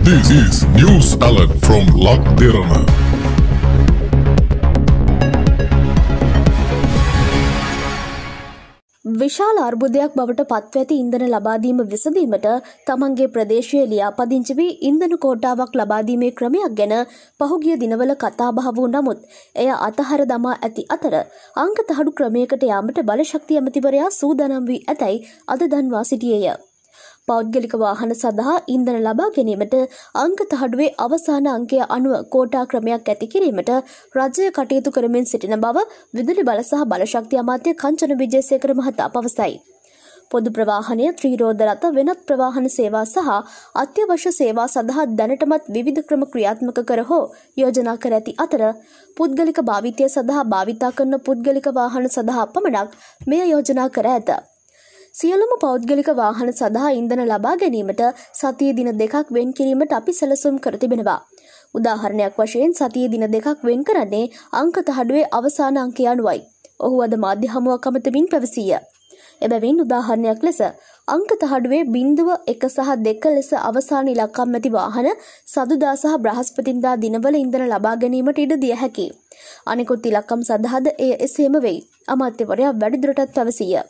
This is News Alert from Lakdirana. විශාල අර්බුදයක් බවට පත්ව ඇති ඉන්ධන ලබාදීම විසඳීමට තමන්ගේ ප්‍රදේශයේ ලියාපදිංචි වී ඉන්ධන කෝටාවක් ලබාදීමේ ක්‍රමයක් ගැන පහුගිය දිනවල කතාබහ වූ නමුත් එය අතහර දමා ඇති අතර අංක තහඩු ක්‍රමයකට යාමට බලශක්ති ඇමතිවරයා සූදානම් වී ඇතැයි අද දන්වා සිටියේය. පෞද්ගලික වාහන සඳහා ඉන්ධන ලබා ගැනීමට අංක තහඩුවේ අවසාන අංකය අනුව කෝටා ක්‍රමයක් ඇති කිරීමට රජය කටයුතු කරමින් සිටින බව විදුලි බල සහ බලශක්ති අමාත්‍ය කංචන විජේසේකර මහතා පවසයි. පොදු ප්‍රවාහනය ත්‍රීරෝධ රථ වෙනත් ප්‍රවාහන සේවා සහ අත්‍යවශ්‍ය සේවා සඳහා දැනටමත් විවිධ ක්‍රම ක්‍රියාත්මක කර හෝ යෝජනා කර ඇති අතර පුද්ගලික භාවිතය සඳහා භාවිතා කරන පුද්ගලික වාහන සඳහා පමණක් මෙය යෝජනා කර ඇත. සියලුම පෞද්ගලික වාහන සඳහා ඉන්ධන ලබා ගැනීමට සතිය දින දෙකක් වෙන් කිරීමට අපි සැලසුම් කර තිබෙනවා. උදාහරණයක් වශයෙන් සතිය දින දෙකක් වෙන් කරන්නේ අංක තහඩුවේ අවසාන අංකය අනුවයි. ඔහු අද මාධ්‍ය හමුවක් අමතමින් පැවසීය. එබැවින් උදාහරණයක් ලෙස අංක තහඩුවේ බින්දුව එක සහ දෙක ලෙස අවසාන ඉලක්කම් ඇති වාහන සදුදා සහ බ්‍රහස්පතින්දා දිනවල ඉන්ධන ලබා ගැනීමට ඉඩ දිය හැකි. අනෙකුත් ඉලක්කම් සඳහාද එය එසේම වෙයි. අමාත්‍යවරයා වැඩිදුරටත් පැවසීය.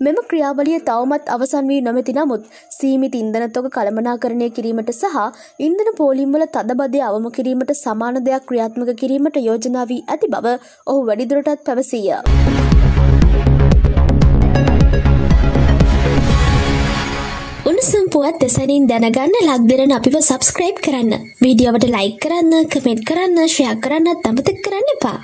මෙම ක්‍රියාවලිය තවමත් අවසන් වී නොමැති නමුත් සීමිත ඉන්ධන තොග කළමනාකරණය කිරීමට සහ ඉන්ධන පෝලිම්වල තදබදය අවම කිරීමට සමාන දෙයක් ක්‍රියාත්මක කිරීමට යෝජනා වී ඇති බව ඔහු වැඩිදුරටත් පැවසීය. උණුසුම් පුවත් දෙසනින් දැනගන්න ලක්දරන අපිව සබස්ක්‍රයිබ් කරන්න වීඩියෝවට ලයික් කරන්න කමෙන්ට් කරන්න ෂයා කරන්නත් අමතක් කරන්න එපා